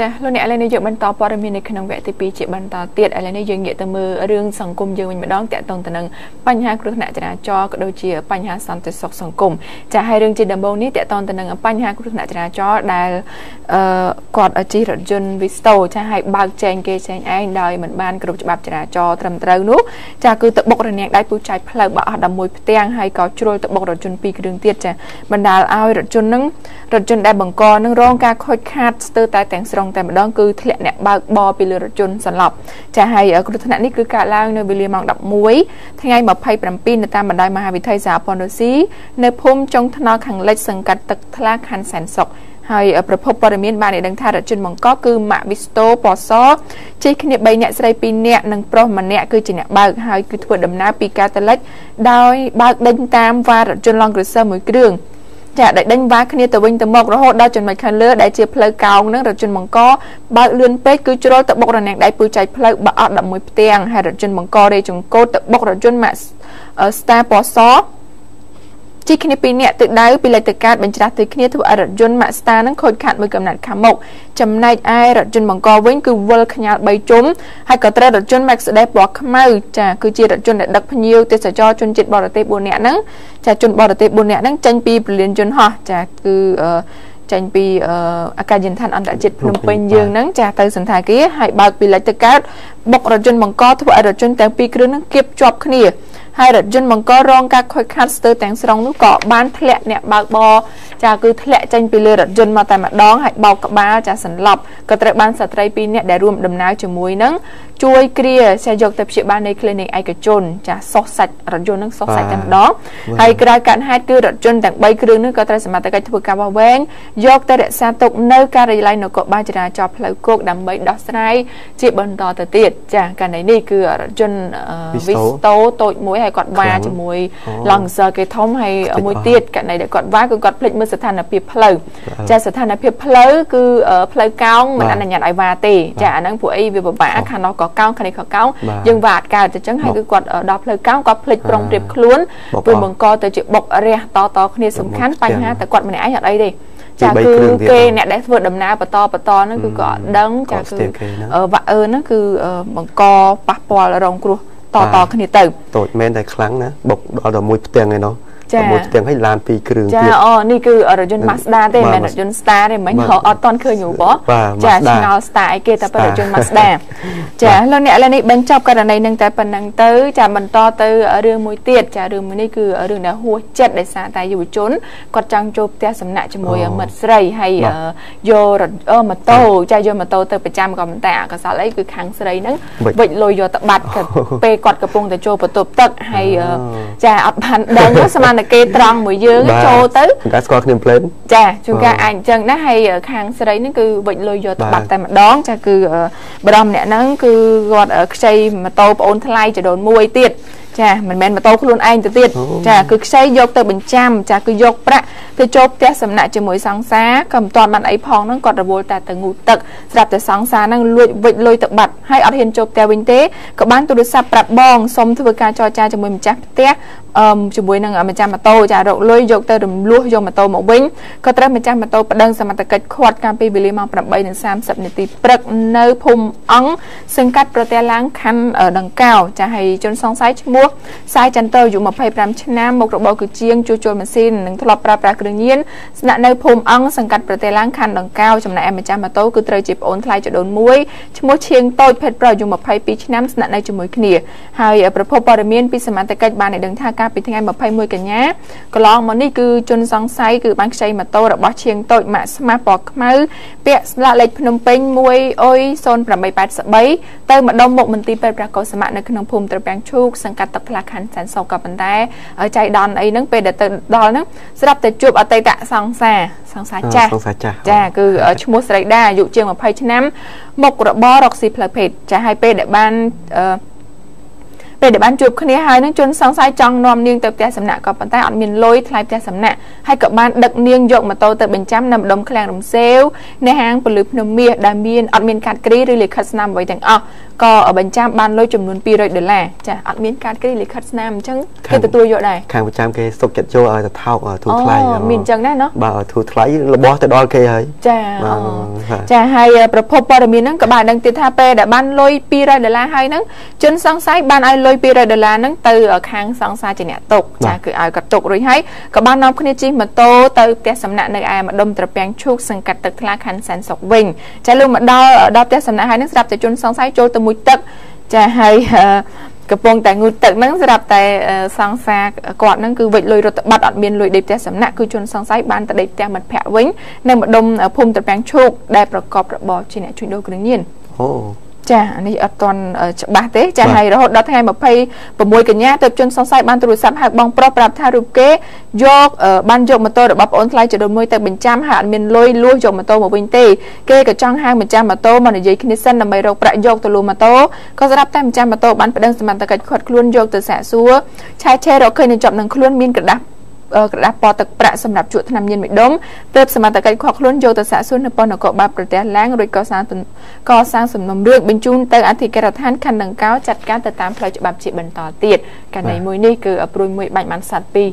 ចាលោកអ្នកឥឡូវនេះយើងបន្តព័ត៌មាននៅក្នុងវគ្គទី2ជាបន្តទៀតឥឡូវនេះយើងងាកទៅមើលរឿងសង្គមយើងវិញម្ដងតាក់ទងទៅនឹងបញ្ហាគ្រោះថ្នាក់ចរាចរណ៍ក៏ដូចជាបញ្ហាសន្តិសុខសង្គមចាហើយរឿងជាដំបូងនេះតាក់ទងទៅនឹងបញ្ហាគ្រោះថ្នាក់ចរាចរណ៍ដែលអឺគាត់ជិះរថយន្ត Visto ចាហើយបើកចែងគេចែងឯងដោយមិនបានគ្រប់ច្បាប់ចរាចរណ៍ត្រឹមត្រូវនោះចាគឺទៅបុករនាំងដៃពូចែកផ្លូវបើអស់11ផ្ទាំងហើយក៏ជ្រុលទៅបុករថយន្ត2គ្រឿងទៀតចាបណ្ដាលឲ្យរថយន្តនឹងរថយន្តដែលបង្កនឹងរងការខូចខាតស្ទើរតែទាំងស្រុងតែម្ដងគឺធ្លាក់អ្នកបើកបរពីលើរថយន្តសន្លប់ចាហើយគ្រោះថ្នាក់នេះគឺកើតឡើងនៅវេលាម៉ោង11ថ្ងៃ27នៅតាមបណ្ដោយមហាវិថីសហព័ន្ធរុស្ស៊ីនៅភូមិចុងថ្នល់ខាងលិចសង្កាត់ទឹកថ្លាខណ្ឌសែនសុខហើយប្រភពព័ត៌មានបានឲ្យដឹងថារថយន្តបង្កគឺម៉ាក់វីស្តូពសជិះគ្នា3នាក់ស្រី2នាក់និងប្រុសម្នាក់គឺជាអ្នកបើកហើយគឺធ្វើដំណើរពីកាតាលិចដោយបើកដេញតាមវ៉ារថយន្តឡង់គ្រូសឺមួយគ្រឿង ចាដែលដេញវ៉ាគ្នាទៅវិញទៅមករហូតដល់ចំណុចខាងលើដែលជាផ្លូវកោងនឹងរថយន្តបង្កបើកលឿនពេកគឺជ្រុលទៅបុករនាំងដៃពូចែកផ្លូវបើអត់11ផ្ទាំងហើយរថយន្តបង្ករេចង្គោតទៅបុករថយន្តម៉ាក់ Star ពណ៌ស ជិះគ្នាពីរនាក់ទឹកដៅពីលេខទៅកើតបញ្ច្រាស់ទៅគ្នាធ្វើឲ្យរថយន្ត Mazda នឹងខូចខាតមួយកំណាត់ខាងមុខចំណែកឯរថយន្តបង្កវិញគឺវិលខ្ញាល់3ជុំហើយក៏ត្រូវរថយន្ត Mercedes ពណ៌ខ្មៅចាគឺជារថយន្តដែលដឹកភ្ញៀវទេសចរជនជាតិបរទេស4នាក់ហ្នឹងចាជនបរទេស4នាក់ហ្នឹងចេញពីពលានយន្តហោះចាគឺចេញពីអាកាសយានដ្ឋានអន្តរជាតិភ្នំពេញយើងហ្នឹងចាទៅសន្តាគារហើយបើកពីលេខទៅកើតបុករថយន្តបង្កធ្វើឲ្យរថយន្តទាំងពីរគ្រឿងហ្នឹងគៀបជាប់គ្នា ហើយរថយន្តបង្ករងការខូចខាតស្ទើរទាំងស្រុងនោះក៏បានធ្លាក់អ្នកបើកបរចាគឺធ្លាក់ចេញពីលើរថយន្តមកតែម្ដងហើយបោកក្បាលចាសន្លប់ក៏ត្រូវបានស្ត្រី2នាក់ដែលរួមដំណើរជាមួយនឹងជួយគ្រាចាយកទៅព្យាបាលនៅ clinic ឯកជន ចាសុសសាច់រថយន្តនឹងសុសសាច់តែម្ដងហើយក្រោយកាត់ហេតុគឺរថយន្តទាំង3គ្រឿងនេះក៏ត្រូវសមត្ថកិច្ចធ្វើការវាស់វែងយកទៅរក្សាទុកនៅការិយាល័យនគរបាលចរាចរណ៍ផ្លូវគោកដើម្បីដោះស្រាយជាបន្តទៅទៀតចាករណីនេះគឺរថយន្ត Visto តូចមួយហើយគាត់វ៉ាជាមួយ Lancer គេធំហើយមួយទៀតករណីដែលគាត់វ៉ាគឺគាត់ភ្លេចមើលស្ថានភាពផ្លូវចាស្ថានភាពផ្លូវគឺផ្លូវកោងមិនអនុញ្ញាតឲ្យវ៉ាទេចាអាហ្នឹងពួកអីវាពិបាកខាងនោះក៏កោងខាងនេះក៏កោងយើងវ៉ាអត់កើតអញ្ចឹងហើយគឺគាត់ដល់ផ្លូវកោងគាត់ភ្លេចប្រុងប្រៀបខ្លួនព្រោះបង្កទៅជាបុករះតតគ្នាសំខាន់បញ្ហាតែគាត់ម្នាក់ឯងអត់អីទេចាគឺគេអ្នកដែលធ្វើដំណើរបន្តបន្តហ្នឹងគឺក៏អត់ដឹងចាគឺវ៉ាអឺហ្នឹងគឺបង្កប៉ះពាល់រងគ្រោះ តតគ្នាទៅតូចមែនតែខ្លាំងណាបុកដល់ដល់មួយផ្ទាំងឯណោះ មួយផ្ទាំងឲ្យឡានពីរគ្រឿងទៀតចាអូនេះគឺរថយន្ត Mazda ទេមិនមែនរថយន្ត Star ទេមិញអត់តន់ឃើញហូបចាឆ្ងល់ Star អីគេតែរថយន្ត Mazda ចាលោកអ្នកឥឡូវនេះបញ្ចប់ករណីនឹងតែប៉ុណ្្នឹងទៅចាបន្តទៅរឿងមួយទៀតចារឿងមួយនេះគឺរឿងដែលហួសចិត្តដោយសារតែយុវជនគាត់ចង់ចូលផ្ទះសំណាក់ជាមួយមិត្តស្រីហើយយករថម៉ូតូចាយកម៉ូតូទៅប្រចាំក៏ប៉ុន្តែអកសលអីគឺខាងស្រីហ្នឹងវិចលុយយកទៅបាត់ពេលគាត់កំពុងតែចូលបន្ទប់ទឹកហើយចាអត់បានដឹងស្មានតែគេត្រង់មួយយើងចូលទៅតែស្គាល់គ្នាភ្លាមចាជួនកាលអាចអញ្ចឹងណាហើយខាងស្រីហ្នឹងគឺវិចលុយយកទៅបាត់តែម្ដងចាគឺបរមម្នាក់ហ្នឹងគឺគាត់ខ្ចីម៉ូតូប្អូនថ្លៃចដូនមួយទៀតចាមិនមែនម៉ូតូខ្លួនឯងទៅទៀតចាគឺខ្ចីយកទៅបញ្ចាំចាគឺយកប្រាក់ទៅចូលផ្ទះសំណាក់ជាមួយសង្សារក៏មិនទាន់បានអីផងហ្នឹងគាត់រវល់តែទៅងូតទឹកស្រាប់តែសង្សារហ្នឹងលួចវិចលុយទៅបាត់ ហើយអត់ហ៊ានចូលផ្ទះវិញទេក៏បានទូរស័ព្ទប្រាប់បងសុំធ្វើការចរចាជាមួយម្ចាស់ផ្ទះអឺជាមួយនឹងម្ចាស់ម៉ូតូចារកលុយយកទៅរំលោះយកម៉ូតូមកវិញក៏ត្រូវម្ចាស់ម៉ូតូប្តឹងសមត្ថកិច្ចឃាត់កាលពីវេលាម៉ោង8:30នាទីព្រឹកនៅភូមិអង្គសង្កាត់ប្រទេសឡើងខណ្ឌដង្កោចាហើយជនសង្ស័យឈ្មោះសាយចន្ទរអាយុ25ឆ្នាំមុខរបរគឺជាងជួសជុលម៉ាស៊ីននិងធ្លាប់ប្រើប្រាស់គ្រឿងញៀនស្នាក់នៅភូមិអង្គសង្កាត់ប្រទេសឡើងខណ្ឌដង្កោចំណែកម្ចាស់ម៉ូតូគឺត្រូវជាប្អូនថ្លៃចដូនមួយឈ្មោះឈៀងតូចភេទប្រុសអាយុ22ឆ្នាំស្នាក់នៅជាមួយគ្នាហើយប្រភពព័ត៌មានពីសមត្ថកិច្ចបានឲ្យដឹងថាកាលពីថ្ងៃ21កញ្ញាកន្លងមកនេះគឺជនសង្ស័យគឺបានខ្ចីម៉ូតូរបស់ឈៀងតូចម៉ាក់ស្មាស់ពណ៌ខ្មៅពាក់ស្លាកលេខភ្នំពេញ1អុយ0883ទៅម្ដុំមុខមន្ទីរពេទ្យព្រះកុសមានៅក្នុងភូមិត្រពាំងឈូកសង្កាត់ទឹកផ្លាខណ្ឌសានសុកក៏ប៉ុន្តែចៃដន្យអីហ្នឹងពេលដែលទៅដល់ហ្នឹងស្រាប់តែជួបអតីតសង្សារសង្សារចាស់សង្សារចាស់ចាគឺឈ្មោះស្រីដាអាយុជាង20ឆ្នាំមុខរបររកស៊ីផ្លូវភេទចាហើយពេលដែលបានអឺ ពេលដែលបានជួបគ្នាហើយនឹងជនសង្ស័យចង់នាំនាងទៅផ្ទះសំណាក់ក៏ប៉ុន្តែអត់មានលុយថ្លៃផ្ទះសំណាក់ហើយក៏បានដឹកនាងយកម៉ូតូទៅបញ្ចាំនៅម្ដុំឃ្លាំងរំសេវនៅហាងពលឺភ្នំមាសដែលមានអត់មានកាតគ្រីឬលិខិតស្នាមអ្វីទាំងអស់ក៏បញ្ចាំបានលុយចំនួន200ដុល្លារចាអត់មានកាតគ្រីលិខិតស្នាមអញ្ចឹងគេទទួលយកដែរខាងបញ្ចាំគេសុកចិត្តយកឲ្យទៅថោកធូរថ្លៃមានអញ្ចឹងដែរណោះបាទធូរថ្លៃរបស់ទៅដល់គេហើយចាចាហើយប្រភពព័ត៌មានហ្នឹងក៏បានដឹងទៀតថាពេលដែលបានលុយ200ដុល្លារហើយហ្នឹងជនសង្ស័យបានឲ្យលុយ200ដុល្លារហ្នឹងទៅខាងសង្សារជាអ្នកទុកចាគឺឲ្យគាត់ទុករួចហើយក៏បាននាំគ្នាជិះម៉ូតូទៅផ្ទះសំណាក់នៅឯម្ដុំត្រពាំងឈូកសង្កាត់ទឹកថ្លាខណ្ឌសែនសុខវិញចាលោកមកដល់ដល់ផ្ទះសំណាក់ហើយហ្នឹងស្រាប់តែជនសង្ស័យចូលទៅមួយទឹកចាហើយកំពុងតែងូតទឹកហ្នឹងស្រាប់តែសង្សារគាត់ហ្នឹងគឺវិច្ចលុយរដ្ឋបတ်អត់មានលុយដេកផ្ទះសំណាក់គឺជនសង្ស័យបានទៅដេកផ្ទះមិត្តភ័ក្តិវិញនៅម្ដុំភូមិត្រពាំងឈូកដែលប្រកបរបរជាអ្នកជួញដូរគ្រឿងញៀនអូ ចានេះអត់ទាន់ច្បាស់ទេចាហើយរហូតដល់ថ្ងៃ26កញ្ញាទើបជនសង្ស័យបានទូរស័ព្ទហៅបងប្រុសប្រាប់ថារូបគេយកបានយកម៉ូតូរបស់ប្អូនថ្លៃចដូនមួយទៅបញ្ចាំហើយអត់មានលុយលួសយកម៉ូតូមកវិញទេគេក៏ចង់ហៅម្ចាស់ម៉ូតូមកនិយាយគ្នាសិនដើម្បីរកប្រាក់យកទៅលួសម៉ូតូក៏ស្រាប់តែម្ចាស់ម៉ូតូបានប្តឹងសមត្ថកិច្ចខាត់ខ្លួនយកទៅសាកសួរឆែឆែរកឃើញនឹងជាប់នឹងខ្លួនមានក្រដាស់ ក្រដាស់ពណ៌ទឹកប្រាក់សម្រាប់ជក់ថ្នាំញៀនមួយដុំទើបសមត្ថកិច្ចខកខ្លួនយកទៅសាកសួរនៅប៉ុស្តិ៍នគរបាលប្រទេសឡាងរួចក៏សាងកសាងសំណុំរឿងបញ្ជូនទៅអធិការដ្ឋានខណ្ឌដង្កោចាត់ការទៅតាមផ្លូវច្បាប់ជាបន្តទៀតករណីមួយនេះគឺព្រួយមួយបាញ់បានសัตว์ពីរ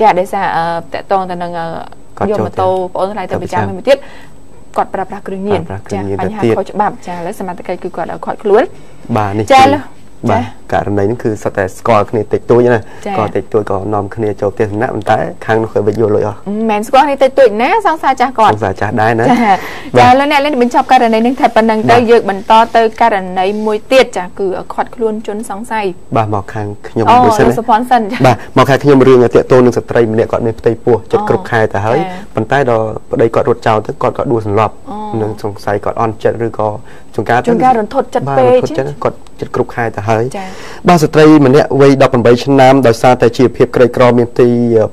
ចាដោយសារតកតងទៅនឹងយកម៉ូតូបងអូនថ្លៃទៅប្រចាំមួយទៀតគាត់ប្រើប្រាស់គ្រឿងញៀនចាបញ្ហាខុសច្បាប់ចាឥឡូវសមត្ថកិច្ចគឺគាត់ឲ្យខាត់ខ្លួនបាទនេះចា បាទករណីហ្នឹងគឺសុទ្ធតែស្គាល់គ្នាតិចតួចណាក៏តិចតួចក៏នាំគ្នាចូលផ្ទះសំណាក់ប៉ុន្តែខាងនោះគាត់វិយកលុយអស់មិនមែនស្គាល់គ្នាតិចតួចណាសង្សារចាស់គាត់សង្សារចាស់ដែរណាចាឥឡូវអ្នកលេងបញ្ចប់ករណីហ្នឹងតែប៉ុណ្្នឹងទៅយើងបន្តទៅករណីមួយទៀតចាគឺខាត់ខ្លួនជនសង្ស័យបាទមកខាងខ្ញុំមួយសិនអូសុផនសិនចាបាទមកខាងខ្ញុំរឿងតាកតូននឹងស្ត្រីម្នាក់គាត់មានផ្ទៃពោះចិត្តគ្រប់ខែទៅហើយប៉ុន្តែដល់ប្តីគាត់រត់ចោលទៅគាត់ក៏ដួលសន្លប់ នឹងសង្ស័យគាត់អន់ចិត្តឬក៏ចង្ការចង្ការរន្ធត់ចិត្តពេកគាត់ចិត្តគ្រប់ខែទៅហើយបាទស្ត្រីម្នាក់វ័យ18ឆ្នាំដោយសារតែជីវភាពក្រីក្រមានទី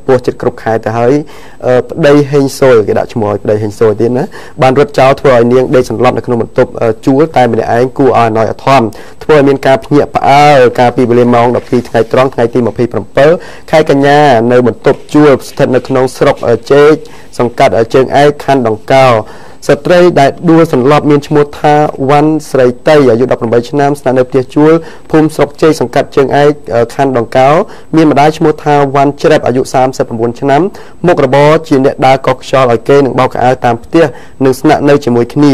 ពោះចិត្តគ្រប់ខែទៅហើយប្តីហេងសូលគេដាក់ឈ្មោះឲ្យប្តីហេងសូលទៀតណាបានរត់ចោលធ្វើឲ្យនាងដេកសន្លប់នៅក្នុងបន្ទប់ជួលតែម្នាក់ឯងគួរឲ្យអណយអធមធ្វើឲ្យមានការភ្ញាក់ផ្អើលកាលពីវេលាម៉ោង12ថ្ងៃត្រង់ថ្ងៃទី27ខែកញ្ញានៅបន្ទប់ជួលស្ថិតនៅក្នុងស្រុកជេកសង្កាត់ជើងឯកខណ្ឌដង្កោ ស្ត្រីដែលដួលសន្លប់មានឈ្មោះថាវ៉ាន់ស្រីតៃអាយុ18ឆ្នាំស្នាក់នៅផ្ទះជួលភូមិស្រុកជ័យសង្កាត់ជើងឯកខណ្ឌដង្កោមានម្ដាយឈ្មោះថាវ៉ាន់ជ្រែបអាយុ39ឆ្នាំមុខរបរជាអ្នកដើរកោះខ្យល់ឲ្យគេនឹងបោកក្អៅតាមផ្ទះនិងស្នាក់នៅជាមួយគ្នា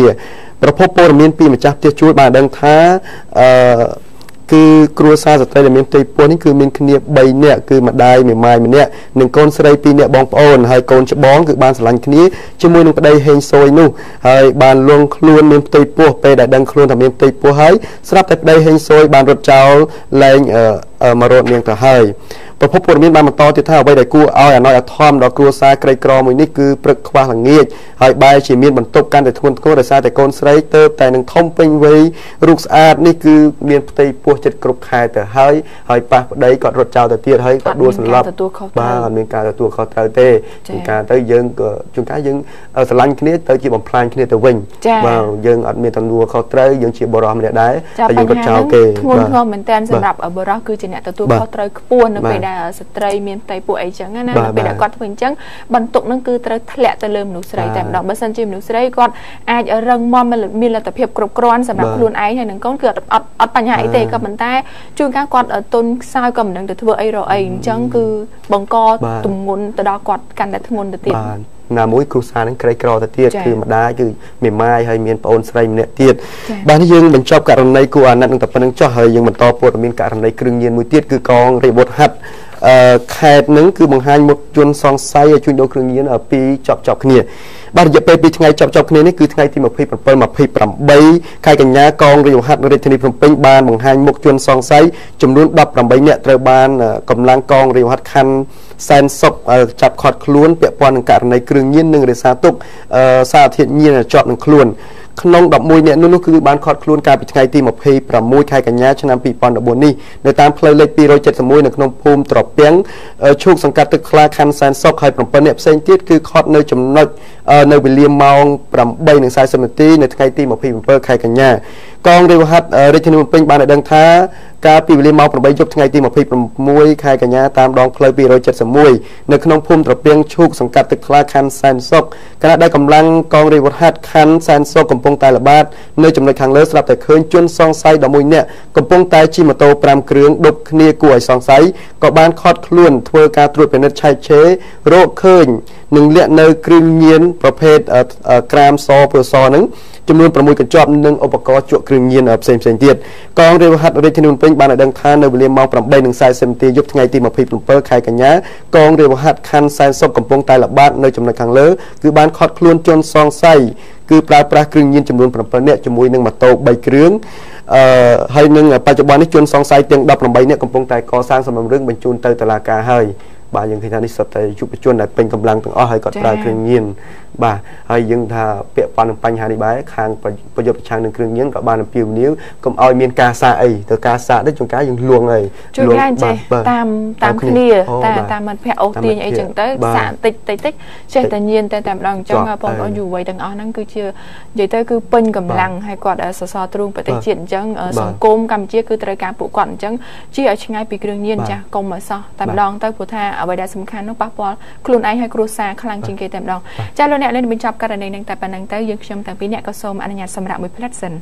ប្រភពព័ត៌មានពីម្ចាស់ផ្ទះជួលបានដឹងថាអឺ គឺគ្រួសារស្ត្រីដែលមានផ្ទៃពោះនេះគឺមានគ្នា3នាក់គឺម្ដាយមេម៉ាយម្នាក់និងកូនស្រី2នាក់បងប្អូនហើយកូនច្បងគឺបានស្រឡាញ់គ្នាជាមួយនឹងប្តីហេងសូយនោះហើយបានលងខ្លួនមានផ្ទៃពោះពេលដែលដឹងខ្លួនថាមានផ្ទៃពោះហើយស្រាប់តែប្តីហេងសូយបានរត់ចោលលែងមករត់នាងទៅហើយ ប្រភពព័ត៌មានបានបន្តទៀតថាអ្វីដែលគួរឲ្យអណយអធមដល់គ្រួសារក្រីក្រមួយនេះគឺព្រឹកខ្វះល្ងាចហើយបែរជាមានបន្ទប់កាន់តែធ្ងន់ធ្ងរដោយសារតែកូនស្រីទៅតែនឹងធំពេញវ័យរូបស្អាតនេះគឺមានផ្ទៃពោះចិត្តគ្រប់ខែទៅហើយហើយប៉ះប្តីគាត់រត់ចោលទៅទៀតហើយគាត់ដួលសន្លប់បាទអត់មានការទទួលខុសត្រូវទេជួនកាលទៅយើងក៏ជួនកាលយើងស្រឡាញ់គ្នាទៅជាបំផ្លាញគ្នាទៅវិញបាទយើងអត់មានទំនួលខុសត្រូវយើងជាបរិសម្នាក់ដែរតែយើងរត់ចោលគេធ្ងន់ធ្ងរមែនតើសម្រាប់បរិសគឺជាអ្នកទទួលខុសត្រូវខ្ពស់នៅពេលដែលស្ត្រីមានផ្ទៃពោះអីចឹងណានៅពេលដែលគាត់ធ្វើអញ្ចឹងបន្ទុកនឹងគឺត្រូវធ្លាក់ទៅលើមនុស្សស្រីតែម្ដងបើសិនជាមនុស្សស្រីគាត់អាចរឹងមាំមានលទ្ធភាពគ្រប់គ្រាន់សម្រាប់ខ្លួនឯងហើយនឹងកូនគឺអត់អត់អត់បញ្ហាអីទេក៏ប៉ុន្តែជួនកាលគាត់ទុនខ្សោយក៏មិនដឹងទៅធ្វើអីរកអីអញ្ចឹងគឺបង្កទម្ងន់ទៅដល់គាត់កាន់តែធ្ងន់ទៅទៀតបាទ ណាមួយគ្រួសារនឹងក្រីក្រទៅទៀតគឺម្ដាយគឺមេម៉ាយហើយមានប្អូនស្រីម្នាក់ទៀតបាទនេះយើងបញ្ចប់ករណីគួរអាណិតនឹងតែប៉ុណ្្នឹងចុះហើយយើងបន្តព័ត៌មានករណីគ្រឿងញៀនមួយទៀតគឺកងរាជបុត្រហាត់អឺ ខេតនឹងគឺបង្ហាញមុខជនសង្ស័យឲ្យជួញដូរគ្រឿងញៀនពីរជាប់ជាប់គ្នាបាទរយៈពេល2ថ្ងៃជាប់ជាប់គ្នានេះគឺថ្ងៃទី27 28ខែកញ្ញាកងរាជវហាត់រាជធានីភ្នំពេញបានបង្ហាញមុខជនសង្ស័យចំនួន18នាក់ត្រូវបានកម្លាំងកងរាជវហាត់ខណ្ឌសែនសុកចាប់ខាត់ខ្លួនពាក់ព័ន្ធនឹងករណីគ្រឿងញៀននិងរិះសាទុកសារធាតុញៀនជាប់នឹងខ្លួន ក្នុង11នាក់នោះគឺបានខត់ខ្លួនកាលពីថ្ងៃទី26ខែកញ្ញាឆ្នាំ2014នេះនៅតាមផ្លូវលេខ271នៅក្នុងភូមិត្រពាំងឈូកសង្កាត់ទឹកខ្លាខណ្ឌសែនសុខហើយ7នាក់ផ្សេងទៀតគឺខត់នៅចំណុចនៅវេលាម៉ោង8:40នាទីនៅថ្ងៃទី27ខែកញ្ញា កងរាជវហាត់រាជធានីភ្នំពេញបានឲ្យដឹងថាកាលពីវេលាម៉ោង8យប់ថ្ងៃទី26ខែកញ្ញាតាមដងផ្លូវ271នៅក្នុងភូមិត្រពាំងឈូកសង្កាត់ទឹកថ្លាខណ្ឌសែនសុខគណៈដែលកម្លាំងកងរាជវហាត់ខណ្ឌសែនសុខកំពុងតែល្បាតនៅចំណុចខាងលើស្រាប់តែឃើញជនសង្ស័យ11នាក់កំពុងតែជិះម៉ូតូ5គ្រឿងដប់គ្នាគួរឲ្យសង្ស័យក៏បានខត់ខ្លួនធ្វើការត្រួតពិនិត្យឆែកឆេររកឃើញនិងលាក់នៅគ្រឿងញៀនប្រភេទក្រាមសព្រសហ្នឹងចំនួន6កញ្ចប់និងឧបករណ៍ជក់គ្រឿងញៀនផ្សេងផ្សេងទៀតកងរាជហត្ថរាជធានីភ្នំពេញបានឲ្យដឹងថានៅវេលាម៉ោង8:40នាទីយប់ថ្ងៃទី27ខែកញ្ញាកងរាជហត្ថខណ្ឌសែនសុខកំពុងតែល្បាតនៅចំណុចខាងលើគឺបានខត់ខ្លួនជនសង្ស័យគឺប្រើប្រាស់គ្រឿងញៀនចំនួន7នាក់ជាមួយនឹងម៉ូតូ3គ្រឿងអឺហើយនឹងបច្ចុប្បន្ននេះជនសង្ស័យទាំង18នាក់កំពុងតែកសាងសំណុំរឿងបញ្ជូនទៅតុលាការហើយ បាទយើងឃើញថានេះសុទ្ធតែយុវជនដែលពេញកម្លាំងទាំងអស់ហើយគាត់ប្រើគ្រឿងញៀនបាទហើយយើងថាពាក់ព័ន្ធនឹងបញ្ហានេះបែរខាងប្រយុទ្ធប្រឆាំងនឹងគ្រឿងញៀនក៏បានអំពាវនាវកុំឲ្យមានការសាកអីទៅការសាកនេះជួនកាលយើងលួងអីលួងចេះតាមតាមគ្នាតែតាមមិត្តភ័ក្ដិអូសទាញអីចឹងទៅសាកតិចតិចតិចចេះតែញៀនតែតែម្ដងអញ្ចឹងបងប្អូនយុវវ័យទាំងអស់ហ្នឹងគឺជានិយាយទៅគឺពេញកម្លាំងហើយគាត់សសរទ្រូងប្រទេសជាតិអញ្ចឹងសង្គមកម្ពុជាគឺត្រូវការពួកគាត់អញ្ចឹងជាឲ្យឆ្ងាយពីគ្រឿងញៀនចាស់កុំឲ្យសោះតែម្ដងទៅព្រោះថាអ្វីដែលសំខាន់នោះប៉ះពាល់ខ្លួនឯងហើយគ្រួសារខ្លាំងជាងគេតែម្ដងចាលោកអ្នកលេងបញ្ចប់ករណីនឹងតែប៉ុណ្្នឹងទៅយើងខ្ញុំទាំងពីរអ្នកក៏សូមអនុញ្ញាតសម្រាប់មួយផ្លែតសិន